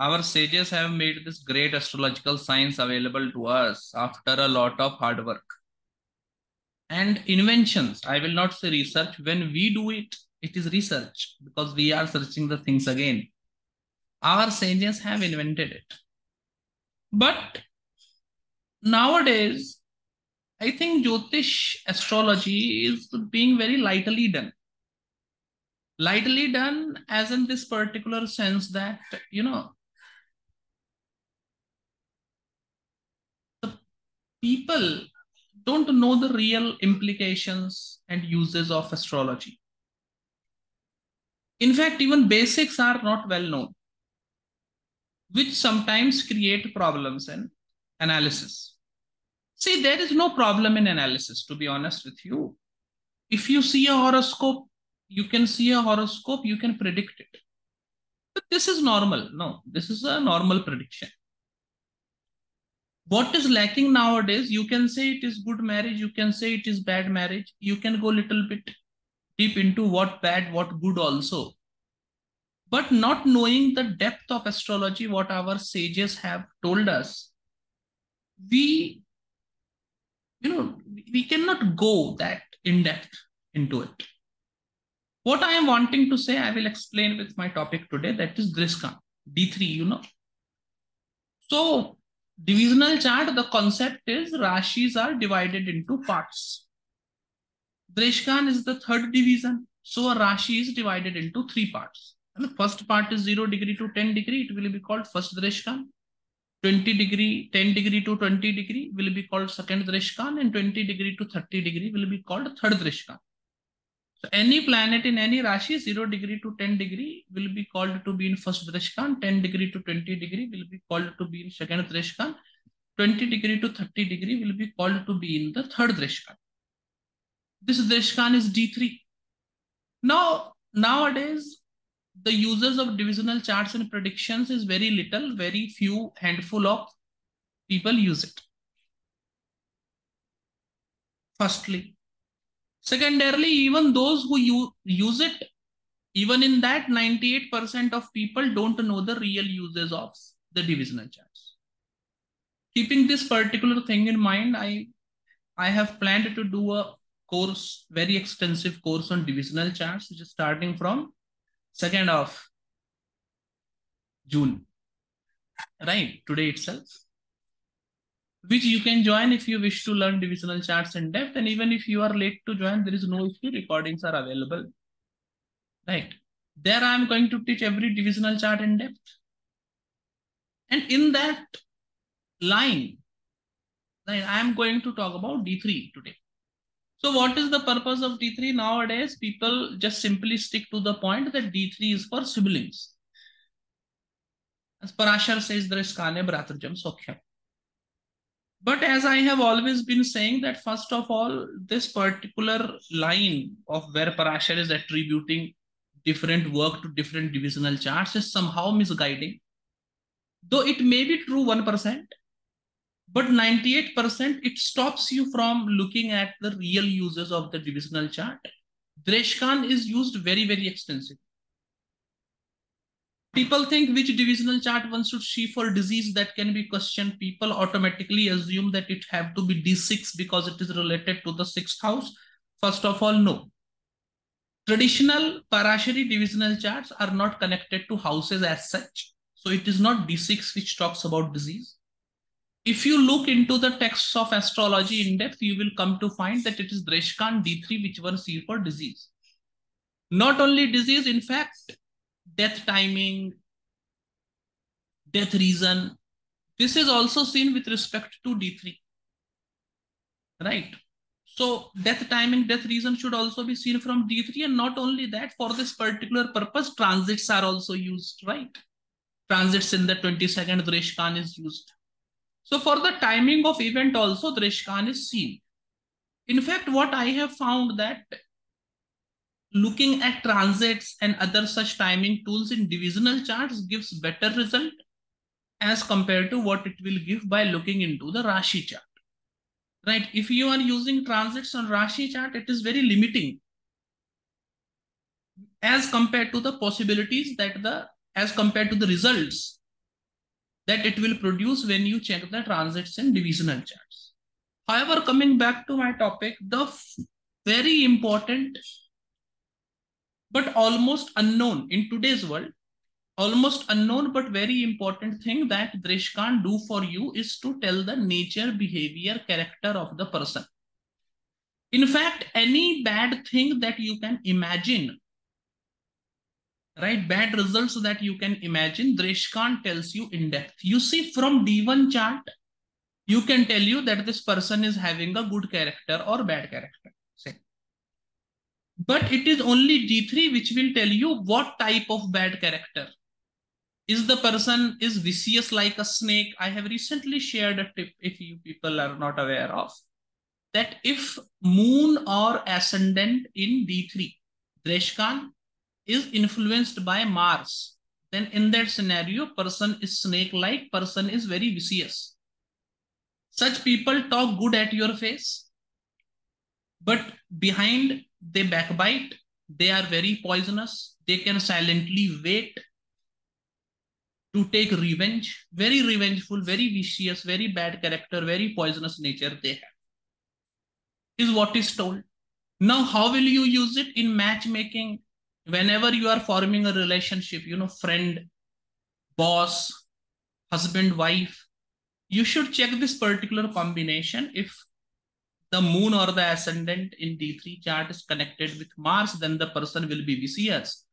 our sages have made this great astrological science available to us after a lot of hard work and inventions. I will not say research. When we do it, it is research because we are searching the things again. Our sages have invented it. But nowadays, I think Jyotish astrology is being very lightly done. Lightly done, as in this particular sense that, you know, the people don't know the real implications and uses of astrology. In fact, even basics are not well known, which sometimes create problems in analysis. See, there is no problem in analysis, to be honest with you. If you see a horoscope, you can see a horoscope, you can predict it. But this is normal. No, this is a normal prediction. What is lacking nowadays, you can say it is good marriage, you can say it is bad marriage. You can go a little bit deep into what bad, what good also. But not knowing the depth of astrology, what our sages have told us, we you know, we cannot go that in depth into it. What I am wanting to say, I will explain with my topic today, that is Drishkan, D3, you know. So, divisional chart, the concept is Rashis are divided into parts. Drishkan is the third division. So, a Rashi is divided into three parts. And the first part is 0 degree to 10 degree. It will be called first Drishkan. 20 degree, 10 degree to 20 degree will be called second Drishkan and 20 degree to 30 degree will be called third Drishkan. So any planet in any Rashi, 0 degree to 10 degree will be called to be in first Drishkan, 10 degree to 20 degree will be called to be in second Drishkan, 20 degree to 30 degree will be called to be in the third Drishkan. This Drishkan is D3. Now, nowadays, the users of divisional charts and predictions is very little, very few handful of people use it. Firstly. Secondarily, even those who use it, even in that 98% of people don't know the real uses of the divisional charts. Keeping this particular thing in mind, I, I have planned to do a course, very extensive course on divisional charts, which is starting from 2nd of June, right? Today itself, which you can join if you wish to learn divisional charts in depth. And even if you are late to join, there is no issue. Recordings are available, right? There I am going to teach every divisional chart in depth. And in that line, right, I am going to talk about D3 today. So what is the purpose of D3 nowadays? People just simply stick to the point that D3 is for siblings. As Parashar says, there is Kane Bhratrajam Sokhyam. But as I have always been saying that first of all, this particular line of where Parashar is attributing different work to different divisional charts is somehow misguiding. Though it may be true 1%, but 98% it stops you from looking at the real uses of the divisional chart. Dreshkan is used very, very extensively. People think which divisional chart one should see for disease that can be questioned. People automatically assume that it have to be D6 because it is related to the sixth house. First of all, no. Traditional Parashari divisional charts are not connected to houses as such. So it is not D6 which talks about disease if you look into the texts of astrology in depth, you will come to find that it is Dreshkan D3 which one see for disease. Not only disease, in fact, death timing, death reason. This is also seen with respect to D3. Right. So death timing, death reason should also be seen from D3. And not only that, for this particular purpose, transits are also used, right? Transits in the 22nd Dreshkan is used. So for the timing of event also Drishkan is seen. In fact, what I have found that looking at transits and other such timing tools in divisional charts gives better result as compared to what it will give by looking into the Rashi chart. Right? If you are using transits on Rashi chart, it is very limiting as compared to the possibilities that the, as compared to the results that it will produce when you check the transits in divisional charts. However, coming back to my topic, the very important but almost unknown in today's world, almost unknown but very important thing that Dreshkan do for you is to tell the nature, behavior, character of the person. In fact, any bad thing that you can imagine, right? Bad results that you can imagine, Dreshkan tells you in depth. You see from D1 chart, you can tell you that this person is having a good character or bad character. Say. But it is only D3 which will tell you what type of bad character. Is the person is vicious like a snake? I have recently shared a tip if you people are not aware of that if moon or ascendant in D3, Dreshkan is influenced by Mars, then in that scenario, person is snake-like, person is very vicious. Such people talk good at your face, but behind they backbite, they are very poisonous, they can silently wait to take revenge, very revengeful, very vicious, very bad character, very poisonous nature they have is what is told. Now, how will you use it in matchmaking? Whenever you are forming a relationship, you know, friend, boss, husband, wife, you should check this particular combination. If the moon or the ascendant in D3 chart is connected with Mars, then the person will be vicious.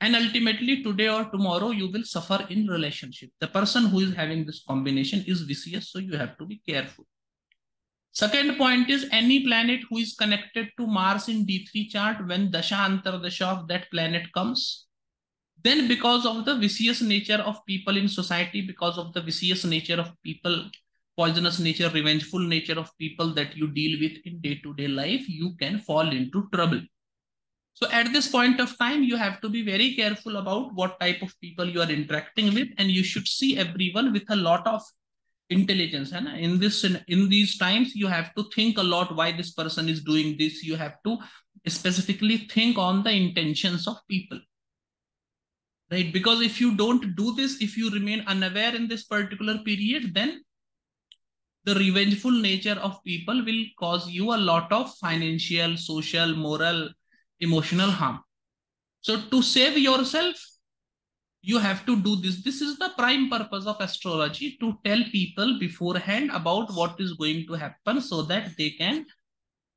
And ultimately, today or tomorrow, you will suffer in relationship. The person who is having this combination is vicious, so you have to be careful. Second point is any planet who is connected to Mars in D3 chart when Dasha Antardasha of that planet comes, then because of the vicious nature of people in society, because of the vicious nature of people, poisonous nature, revengeful nature of people that you deal with in day-to-day -day life, you can fall into trouble. So at this point of time, you have to be very careful about what type of people you are interacting with, and you should see everyone with a lot of intelligence and in this in these times you have to think a lot why this person is doing this. You have to specifically think on the intentions of people. Right? Because if you don't do this if you remain unaware in this particular period then the revengeful nature of people will cause you a lot of financial social moral emotional harm so to save yourself you have to do this. This is the prime purpose of astrology to tell people beforehand about what is going to happen so that they can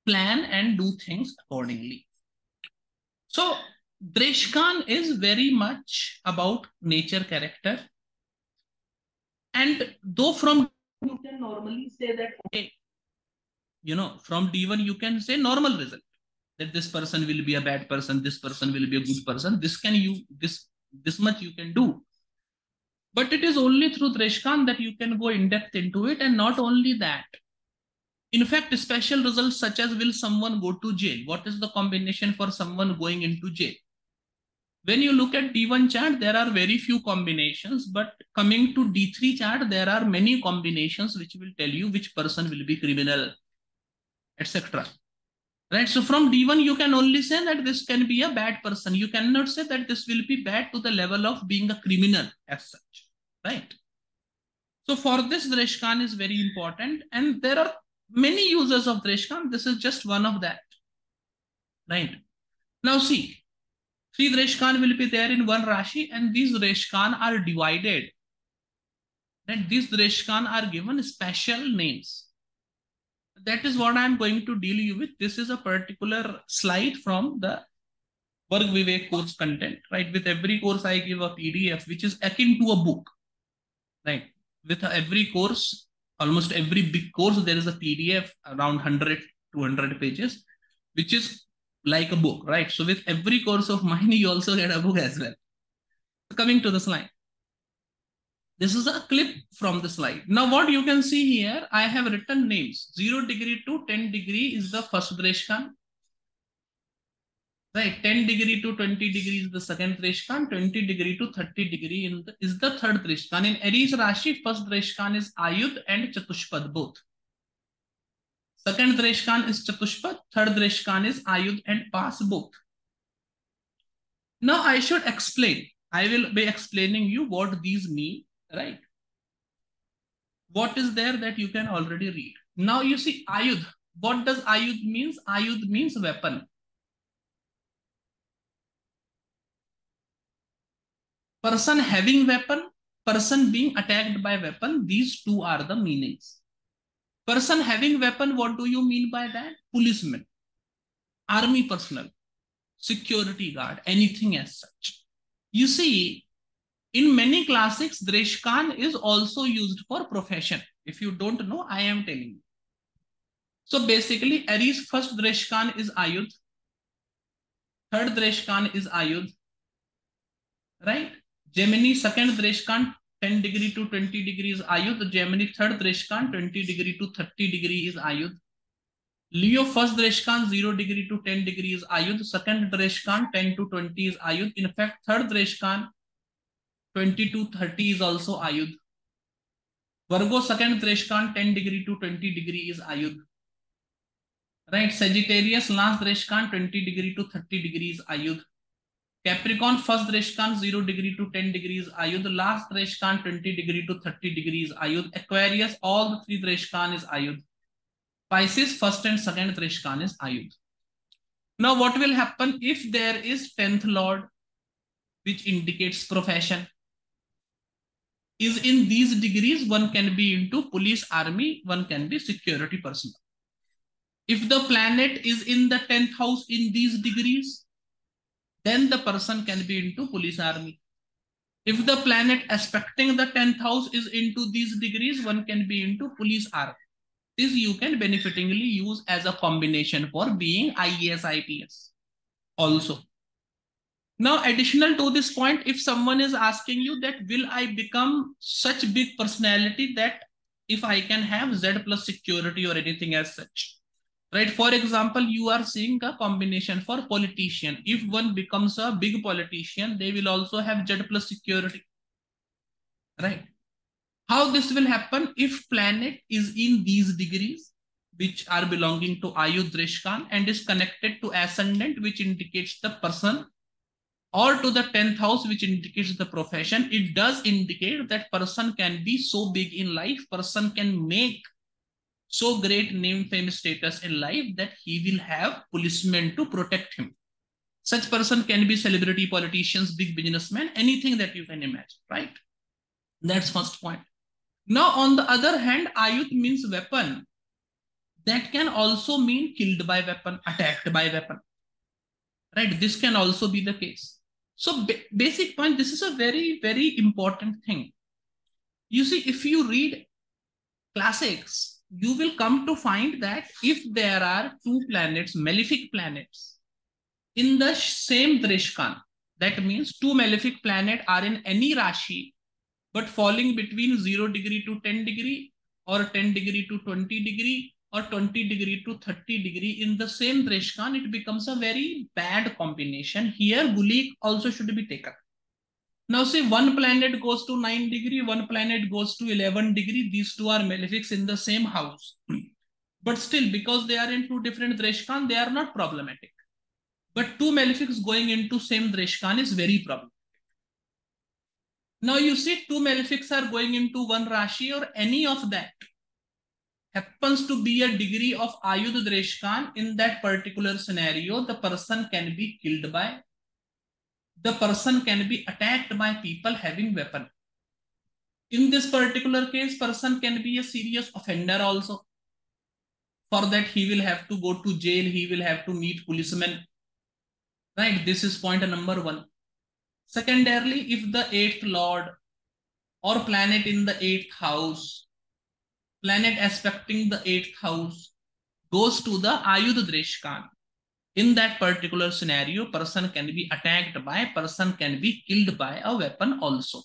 plan and do things accordingly. So Dreshkan is very much about nature character. And though from you can normally say that, okay, you know, from D1 you can say normal result that this person will be a bad person, this person will be a good person. This can you, this this much you can do. But it is only through Dreshkan that you can go in depth into it. And not only that, in fact, special results such as will someone go to jail? What is the combination for someone going into jail? When you look at D1 chart, there are very few combinations, but coming to D3 chart, there are many combinations which will tell you which person will be criminal, etc right? So from D1, you can only say that this can be a bad person. You cannot say that this will be bad to the level of being a criminal as such, right? So for this, Dreshkan is very important. And there are many users of Dreshkan. This is just one of that, right? Now see, three Dreshkan will be there in one Rashi and these Dreshkan are divided. And these Dreshkan are given special names that is what I'm going to deal you with. This is a particular slide from the Varg Vivek course content, right? With every course, I give a PDF, which is akin to a book, right? With every course, almost every big course, there is a PDF around 100, 200 pages, which is like a book, right? So with every course of mine, you also get a book as well. Coming to the slide. This is a clip from the slide. Now what you can see here, I have written names. 0 degree to 10 degree is the first Dreshkan. Right, 10 degree to 20 degree is the second Dreshkan, 20 degree to 30 degree the, is the third Dreshkan. In Aries Rashi, first Dreshkan is Ayud and Chatushpad both. Second Dreshkan is Chatushpad, third Dreshkan is Ayud and Pass both. Now I should explain. I will be explaining you what these mean right? what is there that you can already read. Now you see Ayud. What does Ayud means? Ayud means weapon. Person having weapon, person being attacked by weapon, these two are the meanings. Person having weapon, what do you mean by that? Policeman, army personnel, security guard, anything as such. You see, in many classics, Dreshkan is also used for profession. If you don't know, I am telling you. So basically, Aries' first Dreshkan is Ayudh. Third Dreshkan is Ayudh. Right? Gemini second Dreshkan 10 degree to 20 degrees Ayudh. Gemini third Dreshkan 20 degree to 30 degree is Ayudh. Leo first Dreshkan 0 degree to 10 degrees Ayudh. Second Dreshkan 10 to 20 is Ayudh. In fact, third Dreshkan 20 to 30 is also Ayudh. Virgo second Dreshkan 10 degree to 20 degree is Ayudh. Right, Sagittarius last Dreshkan 20 degree to 30 degrees Ayudh. Capricorn first Dreshkan 0 degree to 10 degrees Ayudh. Last Dreshkan 20 degree to 30 degrees Ayudh. Aquarius all the three Dreshkan is Ayud. Pisces first and second Dreshkan is Ayud. Now what will happen if there is 10th Lord which indicates profession? Is in these degrees one can be into police army, one can be security personnel. If the planet is in the 10th house in these degrees, then the person can be into police army. If the planet aspecting the 10th house is into these degrees, one can be into police army. This you can benefitingly use as a combination for being IAS, IPS also. Now, additional to this point, if someone is asking you that will I become such big personality that if I can have Z plus security or anything as such, right? For example you are seeing a combination for politician. If one becomes a big politician they will also have z plus security. Right? How this will happen? If planet is in these degrees which are belonging to ayudrishkan and is connected to ascendant which indicates the person or to the 10th house which indicates the profession it does indicate that person can be so big in life person can make so great name, fame, status in life that he will have policemen to protect him. Such person can be celebrity, politicians, big businessmen, anything that you can imagine, right? That's first point. Now, on the other hand, ayut means weapon. That can also mean killed by weapon, attacked by weapon. Right? This can also be the case. So basic point, this is a very, very important thing. You see, if you read classics, you will come to find that if there are two planets, malefic planets, in the same Drishkan, that means two malefic planets are in any Rashi, but falling between 0 degree to 10 degree or 10 degree to 20 degree or 20 degree to 30 degree in the same Drishkan, it becomes a very bad combination. Here, Gulik also should be taken. Now say one planet goes to 9 degree, one planet goes to 11 degree. These two are malefics in the same house. But still, because they are in two different Dreshkan, they are not problematic. But two malefics going into same Dreshkan is very problematic. Now you see two malefics are going into one Rashi or any of that happens to be a degree of Ayudh Dreshkan in that particular scenario, the person can be killed by the person can be attacked by people having weapon. In this particular case, person can be a serious offender also. For that, he will have to go to jail. He will have to meet policemen. Right? This is point number one. Secondarily, if the eighth lord or planet in the eighth house, planet aspecting the eighth house, goes to the Ayudh Dreshkan, in that particular scenario person can be attacked by person can be killed by a weapon also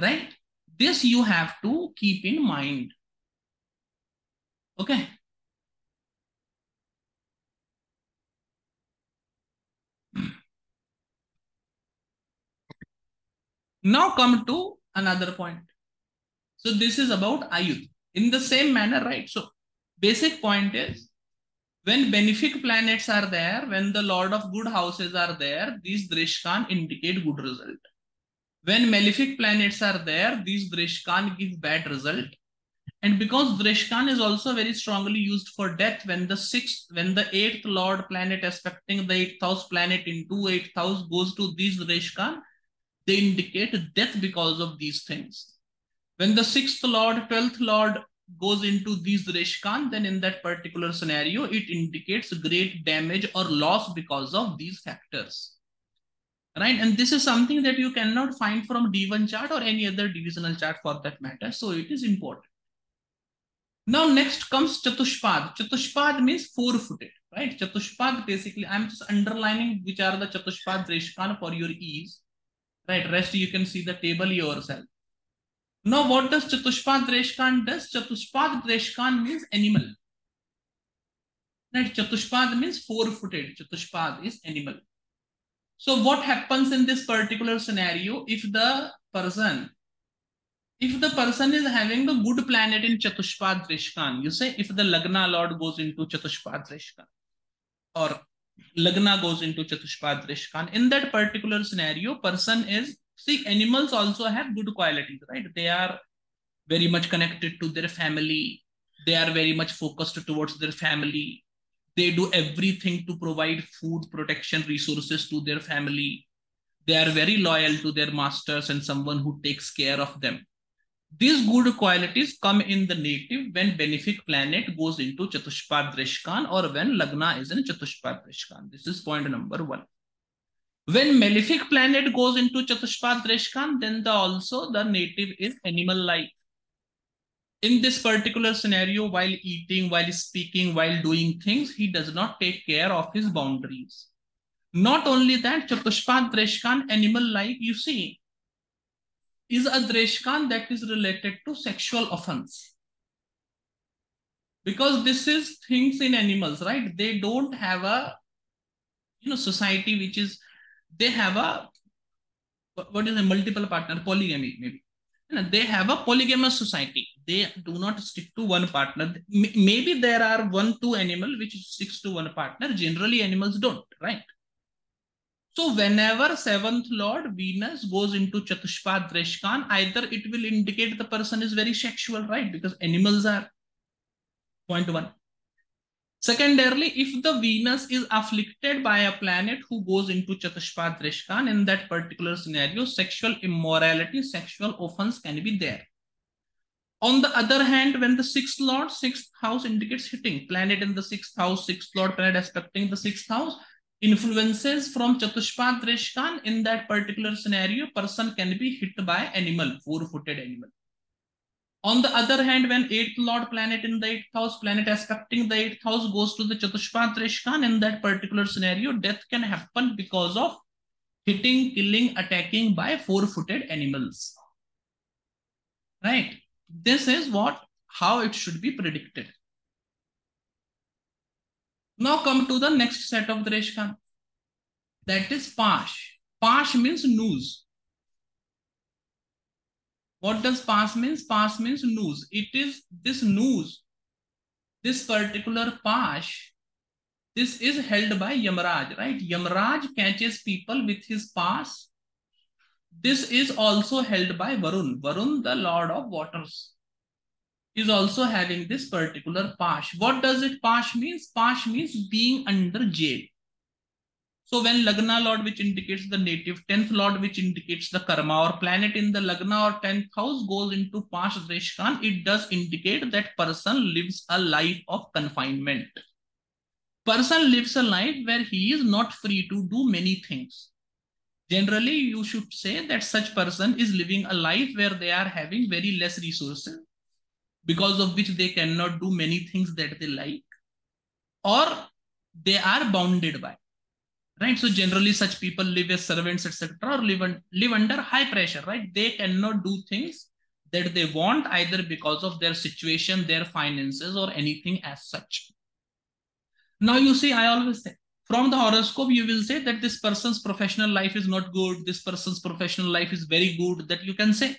right? This you have to keep in mind okay? Now come to another point. So this is about ayudh in the same manner right? So basic point is when benefic planets are there, when the Lord of good houses are there, these Drishkan indicate good result. When malefic planets are there, these Drishkan give bad result. And because Dreshkan is also very strongly used for death, when the sixth, when the eighth Lord planet aspecting the eighth house planet into eighth house goes to these Dreshkan, they indicate death because of these things. When the sixth Lord, twelfth Lord goes into these Dreshkan, then in that particular scenario, it indicates great damage or loss because of these factors. Right. And this is something that you cannot find from D1 chart or any other divisional chart for that matter. So it is important. Now, next comes Chatushpad. Chatushpad means four-footed, right? Chatushpad, basically, I'm just underlining which are the Chatushpad Dreshkan for your ease, right? Rest, you can see the table yourself. Now, what does Chatushpad Dreshkan does? Chatushpad Dreshkan means animal. Right? Chatushpad means four-footed. Chatushpad is animal. So what happens in this particular scenario if the person if the person is having a good planet in Chatushpad Dreshkan, you say if the Lagna Lord goes into Chatushpad Dreshkan or Lagna goes into Chatushpad Dreshkan, in that particular scenario, person is, see, animals also have good qualities, right? They are very much connected to their family. They are very much focused towards their family. They do everything to provide food, protection, resources to their family. They are very loyal to their masters and someone who takes care of them these good qualities come in the native when benefic planet goes into Chatushpad Dreshkan or when Lagna is in Chatushpad Dreshkan. This is point number one. When malefic planet goes into Chatushpad Dreshkan, then the also the native is animal like. In this particular scenario, while eating, while speaking, while doing things, he does not take care of his boundaries. Not only that, Chatushpad Dreshkan, animal like, you see, is a dreshkan that is related to sexual offense. Because this is things in animals, right? They don't have a, you know, society which is, they have a, what is a multiple partner, polygamy maybe. they have a polygamous society. They do not stick to one partner. Maybe there are one, two animal which sticks to one partner. Generally animals don't, right? So whenever seventh lord Venus goes into Chatushpad Dreshkan, either it will indicate the person is very sexual, right? Because animals are point one. Secondarily, if the Venus is afflicted by a planet who goes into Chatushpad Dreshkan, in that particular scenario, sexual immorality, sexual offense can be there. On the other hand, when the sixth lord, sixth house indicates hitting, planet in the sixth house, sixth lord planet aspecting the sixth house, influences from Chatushpad Dreshkan in that particular scenario, person can be hit by animal, four-footed animal. On the other hand, when eighth lord planet in the eighth house, planet aspecting the eighth house goes to the Chatushpad Dreshkan, in that particular scenario, death can happen because of hitting, killing, attacking by four-footed animals. Right? This is what, how it should be predicted. Now come to the next set of Dreshkan. That is Pash. Pash means news. What does pass means? Pass means news. It is this news, this particular Pash, this is held by Yamraj, right? Yamraj catches people with his pass. This is also held by Varun. Varun, the Lord of Waters is also having this particular pash. What does it pash means? Pash means being under jail. So when Lagna Lord, which indicates the native, 10th Lord, which indicates the karma or planet in the Lagna or 10th house goes into Pash Dreshkan, it does indicate that person lives a life of confinement. Person lives a life where he is not free to do many things. Generally, you should say that such person is living a life where they are having very less resources because of which they cannot do many things that they like or they are bounded by right? So generally such people live as servants etc or live, live under high pressure right? They cannot do things that they want either because of their situation their finances or anything as such. Now you see i always say from the horoscope you will say that this person's professional life is not good this person's professional life is very good that you can say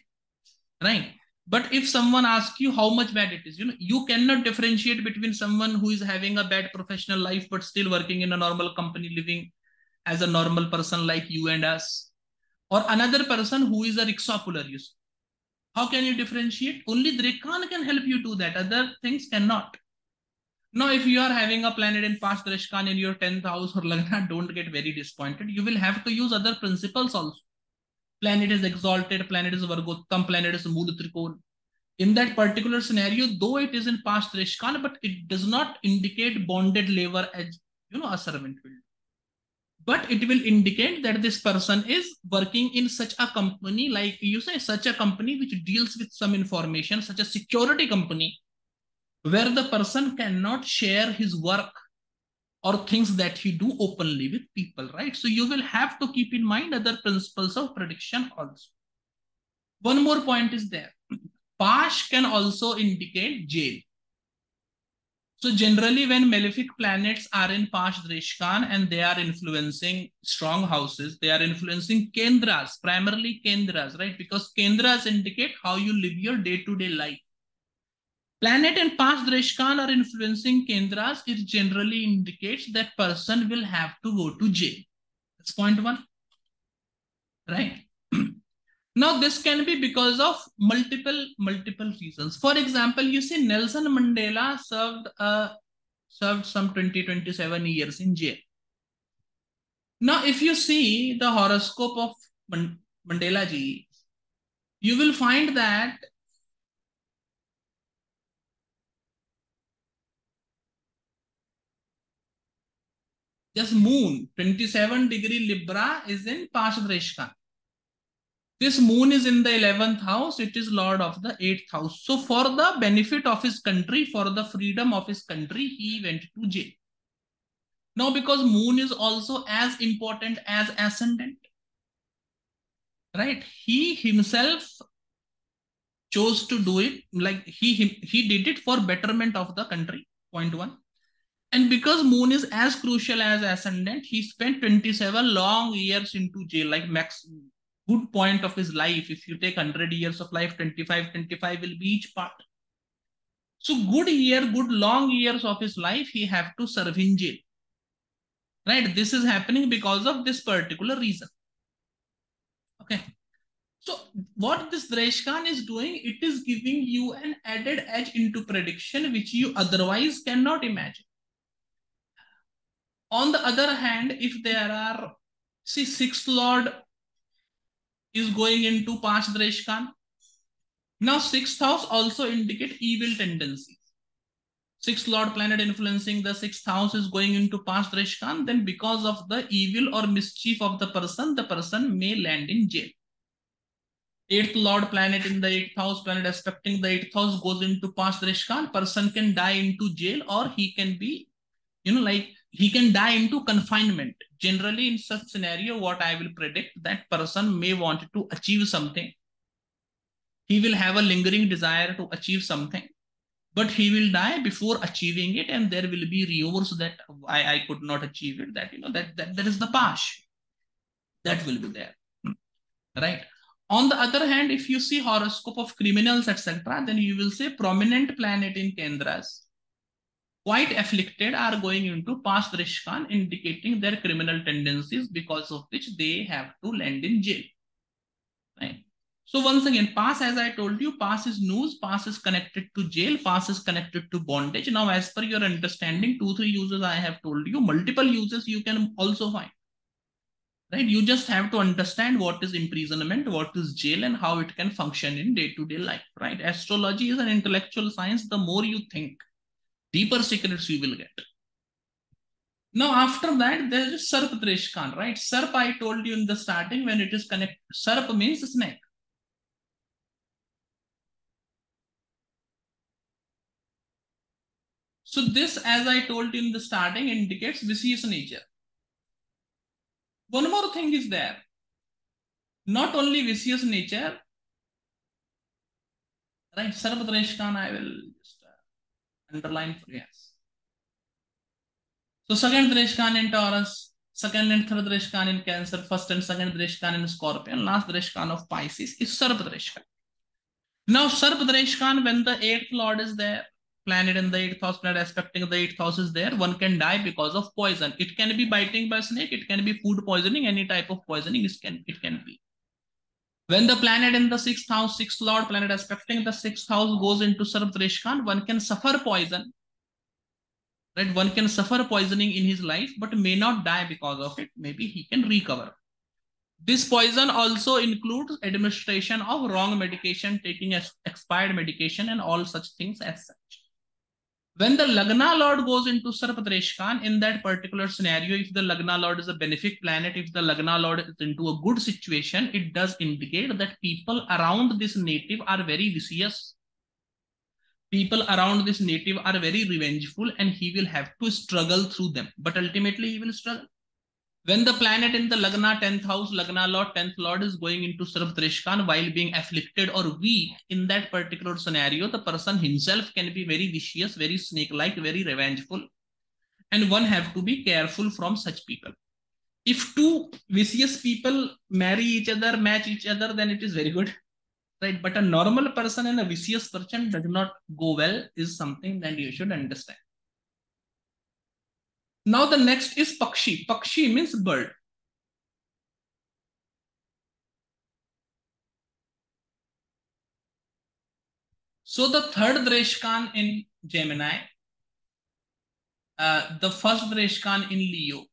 right? But if someone asks you how much bad it is, you know, you cannot differentiate between someone who is having a bad professional life but still working in a normal company, living as a normal person like you and us, or another person who is a. You How can you differentiate? Only Drekan can help you do that. Other things cannot. Now, if you are having a planet in Pash Dreshkan in your 10th house or Lagna, don't get very disappointed. You will have to use other principles also. Planet is exalted, planet is Vargottam, planet is Mool Trikon. In that particular scenario, though it is in Pash Dreshkan, but it does not indicate bonded labor as you know a servant will but it will indicate that this person is working in such a company like you say such a company which deals with some information such a security company where the person cannot share his work or things that he do openly with people right? So you will have to keep in mind other principles of prediction also. One more point is there. Pash can also indicate jail so generally when malefic planets are in Pash Dreshkan and they are influencing strong houses, they are influencing Kendras, primarily Kendras, right? Because Kendras indicate how you live your day-to-day -day life. Planet and Pash Dreshkan are influencing Kendras, it generally indicates that person will have to go to jail. That's point one, right? Now, this can be because of multiple, multiple reasons. For example, you see Nelson Mandela served, uh, served some 20, 27 years in jail. Now, if you see the horoscope of Mandela ji, you will find that this moon, 27 degree Libra is in Pashdreshka. This moon is in the 11th house. It is lord of the 8th house. So for the benefit of his country, for the freedom of his country, he went to jail. Now, because moon is also as important as ascendant, right? He himself chose to do it like he, he, he did it for betterment of the country, point one. And because moon is as crucial as ascendant, he spent 27 long years into jail, like max good point of his life. If you take 100 years of life, 25, 25 will be each part. So good year, good long years of his life, he have to serve in jail. Right? This is happening because of this particular reason. Okay. So what this Dreshkan is doing, it is giving you an added edge into prediction, which you otherwise cannot imagine. On the other hand, if there are, see, sixth lord is going into Pash Dreshkan. Now, sixth house also indicate evil tendencies. Sixth Lord planet influencing the sixth house is going into Pash Dreshkan. Then because of the evil or mischief of the person, the person may land in jail. Eighth Lord planet in the eighth house, planet aspecting the eighth house goes into Pash Dreshkan. Person can die into jail or he can be, you know, like he can die into confinement. Generally, in such scenario, what I will predict, that person may want to achieve something. He will have a lingering desire to achieve something, but he will die before achieving it, and there will be remorse that I, I could not achieve it. That you know that that, that is the pash. That will be there, right? On the other hand, if you see horoscope of criminals, etc., then you will say prominent planet in Kendras quite afflicted are going into Pash Dreshkan, indicating their criminal tendencies because of which they have to land in jail. Right. So once again, pass, as I told you, pass is news, pass is connected to jail, pass is connected to bondage. Now, as per your understanding, two, three uses I have told you, multiple uses you can also find. Right? You just have to understand what is imprisonment, what is jail, and how it can function in day-to-day -day life. Right? Astrology is an intellectual science. The more you think, deeper secrets you will get. Now, after that, there is Sarp Dreshkan, right? Sarp, I told you in the starting when it is connected. Sarp means snake. So this, as I told you in the starting, indicates vicious nature. One more thing is there. Not only vicious nature, right? Sarp Dreshkan, I will just underline for yes. So second Dreshkan in Taurus, second and third Dreshkan in Cancer, first and second Dreshkan in Scorpion, last Dreshkan of Pisces is Sarp Dreshkan. Now Sarp Dreshkan, when the eighth lord is there, planet in the eighth house, planet aspecting the eighth house is there, one can die because of poison. It can be biting by snake, it can be food poisoning, any type of poisoning it can, it can be. When the planet in the sixth house, sixth lord planet aspecting the sixth house goes into Sarpadreshkan, one can suffer poison. Right? One can suffer poisoning in his life, but may not die because of it. Maybe he can recover. This poison also includes administration of wrong medication, taking expired medication, and all such things as such. When the Lagna Lord goes into Sarpadreshkan, in that particular scenario, if the Lagna Lord is a benefic planet, if the Lagna Lord is into a good situation, it does indicate that people around this native are very vicious. People around this native are very revengeful and he will have to struggle through them. But ultimately, he will struggle. When the planet in the Lagna 10th house, Lagna Lord, 10th Lord is going into Sarpadreshkan while being afflicted or weak, in that particular scenario, the person himself can be very vicious, very snake-like, very revengeful. And one have to be careful from such people. If two vicious people marry each other, match each other, then it is very good. Right? But a normal person and a vicious person does not go well is something that you should understand. Now the next is Pakshi. Pakshi means bird. So the third Dreshkan in Gemini, uh, the first Dreshkan in Leo,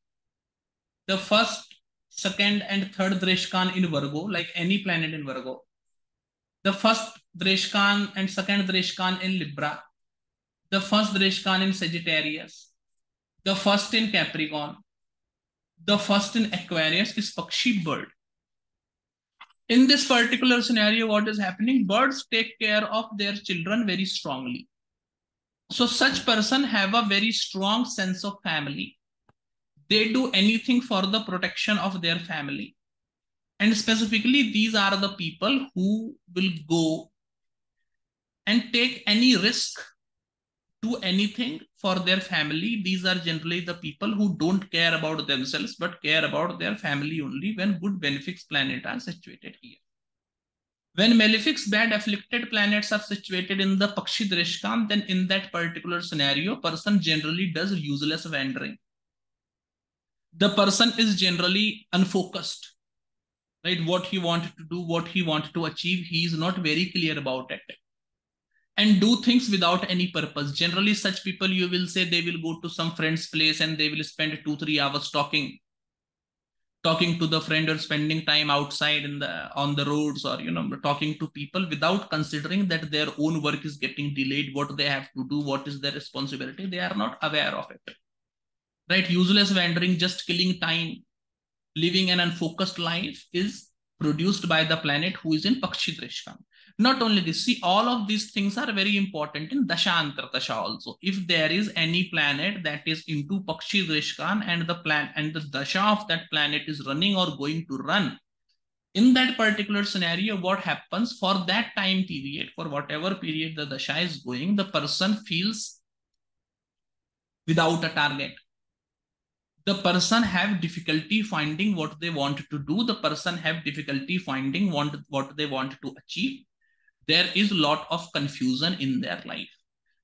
the first, second, and third Dreshkan in Virgo, like any planet in Virgo, the first Dreshkan and second Dreshkan in Libra, the first Dreshkan in Sagittarius, the first in Capricorn, the first in Aquarius is Pakshi bird. In this particular scenario, what is happening? Birds take care of their children very strongly. So such person have a very strong sense of family. They do anything for the protection of their family. And specifically, these are the people who will go and take any risk do anything for their family. These are generally the people who don't care about themselves, but care about their family only when good benefics planets are situated here. When malefics, bad afflicted planets are situated in the Pakshi Drishkan, then in that particular scenario, person generally does useless wandering. The person is generally unfocused, right? What he wanted to do, what he wanted to achieve, he is not very clear about it and do things without any purpose. Generally, such people, you will say they will go to some friend's place and they will spend two, three hours talking, talking to the friend or spending time outside in the on the roads or you know talking to people without considering that their own work is getting delayed, what they have to do, what is their responsibility. They are not aware of it. Right? Useless wandering, just killing time, living an unfocused life is produced by the planet who is in Pakshi Drishkan. Not only this, see, all of these things are very important in Dashantar Dasha also. If there is any planet that is into Pakshi Drishkan and the plan and the Dasha of that planet is running or going to run, in that particular scenario, what happens for that time period, for whatever period the Dasha is going, the person feels without a target. The person have difficulty finding what they want to do. The person have difficulty finding want, what they want to achieve there is a lot of confusion in their life,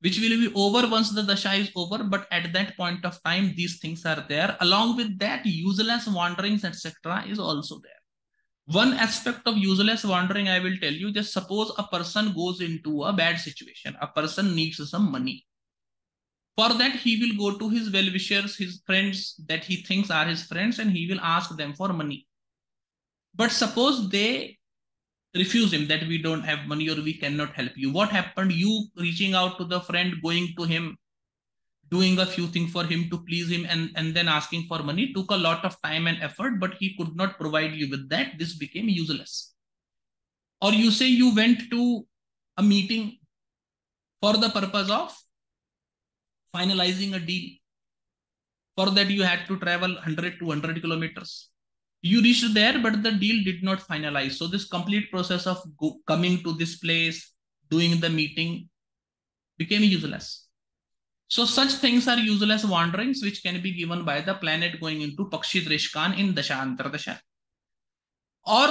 which will be over once the dasha is over. But at that point of time, these things are there. Along with that, useless wanderings, etc., is also there. One aspect of useless wandering, I will tell you, just suppose a person goes into a bad situation. A person needs some money. For that, he will go to his well-wishers, his friends that he thinks are his friends, and he will ask them for money. But suppose they refuse him that we don't have money or we cannot help you. What happened? You reaching out to the friend going to him doing a few things for him to please him and, and then asking for money took a lot of time and effort but he could not provide you with that. This became useless. Or you say you went to a meeting for the purpose of finalizing a deal. For that you had to travel 100 to 100 kilometers you reached there but the deal did not finalize. So this complete process of go, coming to this place doing the meeting became useless. So such things are useless wanderings which can be given by the planet going into pakshi drishkan in dasha or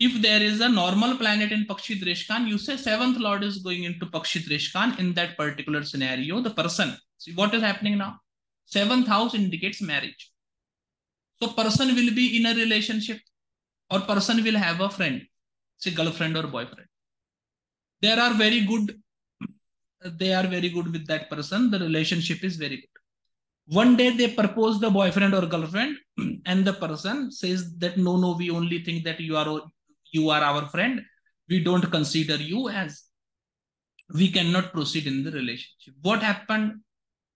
if there is a normal planet in pakshi drishkan you say seventh lord is going into pakshi drishkan in that particular scenario the person. See what is happening now? Seventh house indicates marriage so person will be in a relationship or person will have a friend. say girlfriend or boyfriend. They are very good. They are very good with that person. The relationship is very good. One day they propose the boyfriend or girlfriend, and the person says that no, no, we only think that you are you are our friend. We don't consider you as we cannot proceed in the relationship. What happened?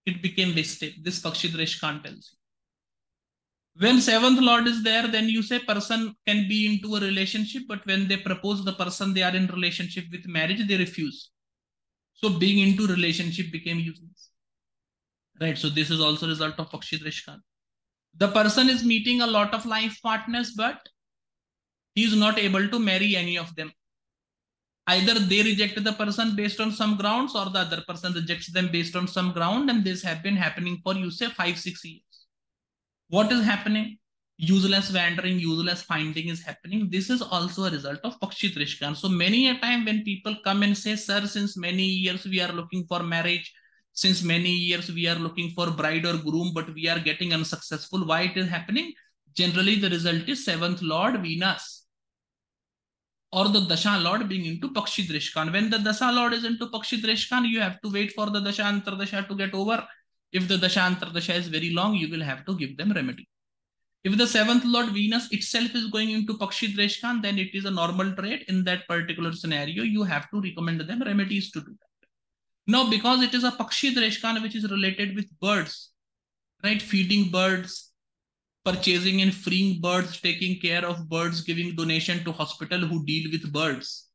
It became mistake. This Pakshidreshkan tell you when seventh lord is there then you say person can be into a relationship but when they propose the person they are in relationship with marriage they refuse. So being into relationship became useless. Right so this is also result of pakshidrishkan the person is meeting a lot of life partners but he is not able to marry any of them. Either they reject the person based on some grounds or the other person rejects them based on some ground and this have been happening for you say five six years what is happening? Useless wandering, useless finding is happening. This is also a result of Pakshidrishkan. So many a time when people come and say, sir, since many years we are looking for marriage, since many years we are looking for bride or groom, but we are getting unsuccessful. Why it is happening? Generally, the result is seventh Lord Venus or the Dasha Lord being into Pakshidrishkan. When the Dasha Lord is into Pakshidrishkan, you have to wait for the Dasha Antardasha to get over. If the Dashantar Dasha is very long, you will have to give them remedy. If the seventh Lord Venus itself is going into Pakshi Dreshkan, then it is a normal trait. In that particular scenario, you have to recommend them remedies to do that. Now, because it is a Pakshi Dreshkan which is related with birds, right? Feeding birds, purchasing and freeing birds, taking care of birds, giving donation to hospital who deal with birds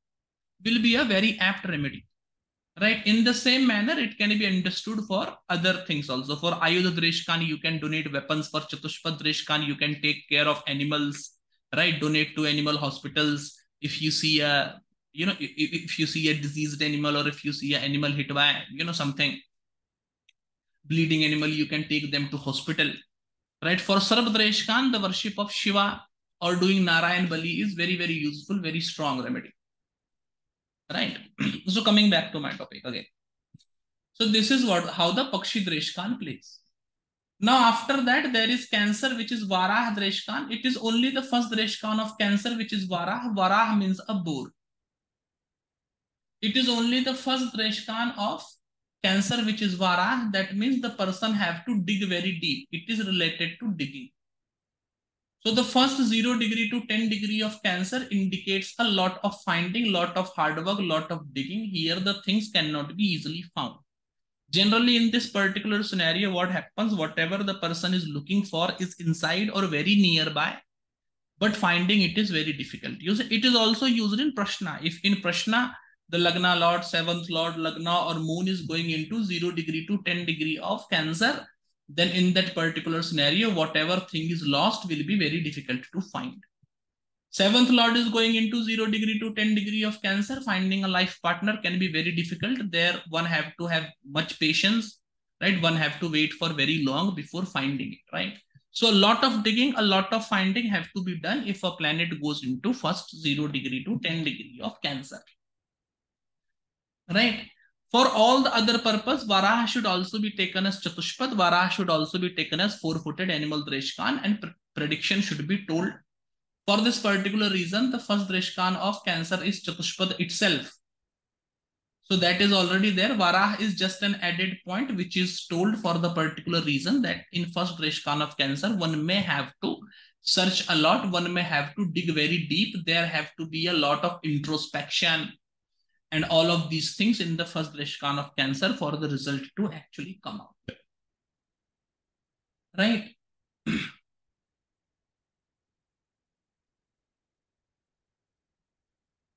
will be a very apt remedy right? In the same manner it can be understood for other things also. For ayudha dreshkan you can donate weapons. For chatushpad dreshkan you can take care of animals right? Donate to animal hospitals. If you see a you know if, if you see a diseased animal or if you see an animal hit by you know something bleeding animal you can take them to hospital. Right? For sarpadreshkan the worship of shiva or doing narayan bali is very very useful very strong remedy right. So coming back to my topic again. So this is what how the pakshi dreshkan plays. Now after that there is cancer which is varah dreshkan. It is only the first dreshkan of cancer which is varah. Varah means a boar. It is only the first dreshkan of cancer which is varah. That means the person have to dig very deep. It is related to digging so the first 0 degree to 10 degree of cancer indicates a lot of finding, lot of hard work, lot of digging. Here the things cannot be easily found. Generally in this particular scenario, what happens, whatever the person is looking for is inside or very nearby, but finding it is very difficult. It is also used in Prashna. If in Prashna, the Lagna Lord, 7th Lord, Lagna or Moon is going into 0 degree to 10 degree of cancer, then in that particular scenario, whatever thing is lost will be very difficult to find. Seventh Lord is going into 0 degree to 10 degree of cancer. Finding a life partner can be very difficult. There one have to have much patience, right? One have to wait for very long before finding it, right? So a lot of digging, a lot of finding have to be done if a planet goes into first 0 degree to 10 degree of cancer, right? For all the other purpose, Varaha should also be taken as Chatushpad. Varaha should also be taken as four-footed animal Dreshkan and pr prediction should be told. For this particular reason, the first Dreshkan of Cancer is Chatushpad itself. So that is already there. Varaha is just an added point which is told for the particular reason that in first Dreshkan of Cancer, one may have to search a lot. One may have to dig very deep. There have to be a lot of introspection and all of these things in the first Dreshkan of cancer for the result to actually come out. Right?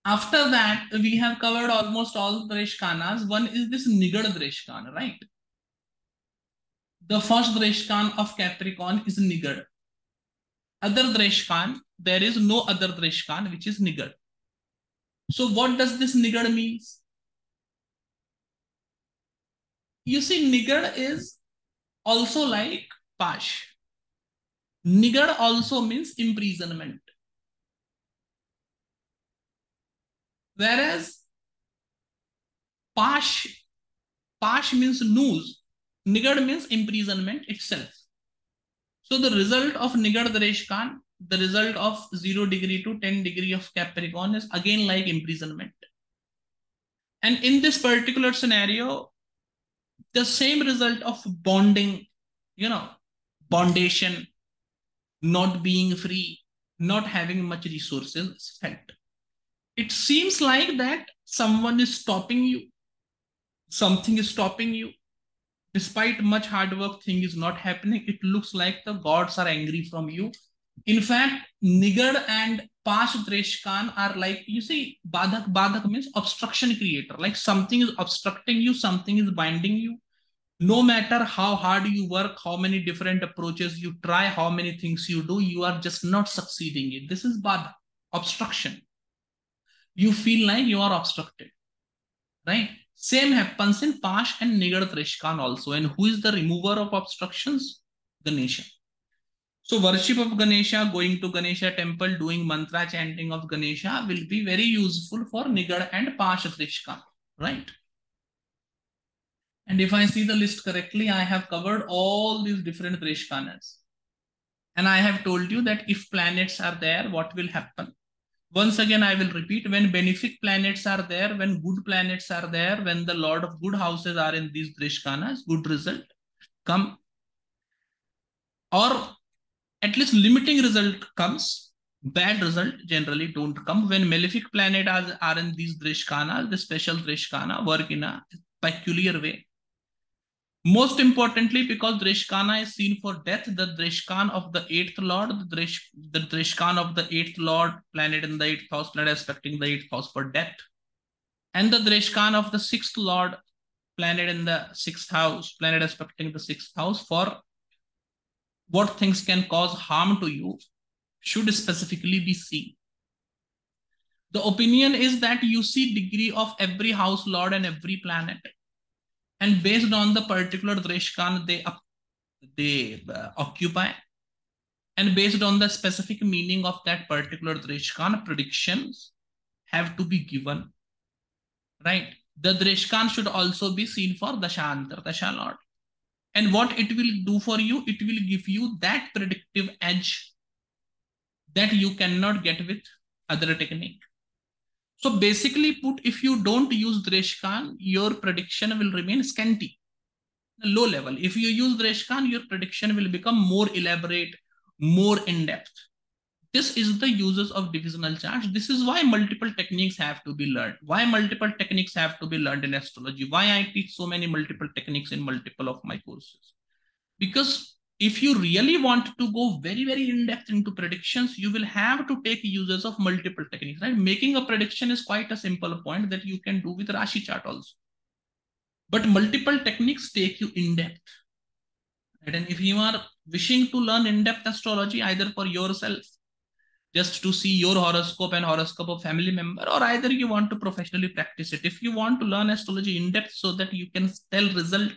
After that, we have covered almost all Dreshkanas. One is this Nigad Dreshkan, right? The first Dreshkan of Capricorn is Nigad. Other Dreshkan, there is no other Dreshkan which is Nigad. So what does this nigad means? You see, nigad is also like pash. Nigad also means imprisonment. Whereas pash, pash means news. Nigad means imprisonment itself. So the result of Nigad Dreshkan, the result of 0 degree to 10 degree of Capricorn is again like imprisonment. And in this particular scenario, the same result of bonding, you know, bondation, not being free, not having much resources is felt. It seems like that someone is stopping you, something is stopping you. Despite much hard work, thing is not happening. It looks like the gods are angry from you. In fact, Nigad and Pash Dreshkan are like, you see, badak badak means obstruction creator. Like something is obstructing you, something is binding you no matter how hard you work, how many different approaches you try, how many things you do, you are just not succeeding it This is bad obstruction. You feel like you are obstructed, right? Same happens in Pash and Nigar Dreshkan also. And who is the remover of obstructions? Ganesha. So worship of Ganesha, going to Ganesha temple, doing mantra chanting of Ganesha will be very useful for Nigar and Pash Dreshkan, right? And if I see the list correctly, I have covered all these different Dreshkanas. And I have told you that if planets are there, what will happen? Once again, I will repeat, when benefic planets are there, when good planets are there, when the Lord of good houses are in these Dreshkanas, good result come. Or at least limiting result comes, bad result generally don't come. When malefic planet are, are in these Dreshkanas, the special drishkana work in a peculiar way most importantly, because Drishkana is seen for death, the Dreshkan of the eighth lord, the, Dresh, the Dreshkan of the eighth lord, planet in the eighth house, planet aspecting the eighth house for death. And the Dreshkan of the sixth lord, planet in the sixth house, planet aspecting the sixth house for what things can cause harm to you should specifically be seen. The opinion is that you see degree of every house lord and every planet and based on the particular dreshkan they they uh, occupy and based on the specific meaning of that particular dreshkan predictions have to be given right? The dreshkan should also be seen for dashantar dasha lord and what it will do for you it will give you that predictive edge that you cannot get with other technique so basically put, if you don't use Dreshkan, your prediction will remain scanty, low level. If you use Dreshkan, your prediction will become more elaborate, more in-depth. This is the uses of divisional charts. This is why multiple techniques have to be learned. Why multiple techniques have to be learned in astrology. Why I teach so many multiple techniques in multiple of my courses. Because if you really want to go very, very in-depth into predictions, you will have to take uses of multiple techniques, right? Making a prediction is quite a simple point that you can do with Rashi chart also. But multiple techniques take you in-depth. Right? And if you are wishing to learn in-depth astrology, either for yourself, just to see your horoscope and horoscope of family member, or either you want to professionally practice it. If you want to learn astrology in depth so that you can tell result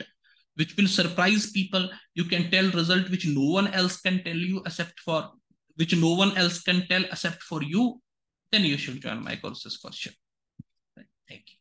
which will surprise people. You can tell result which no one else can tell you except for which no one else can tell except for you. Then you should join my courses for sure. Thank you.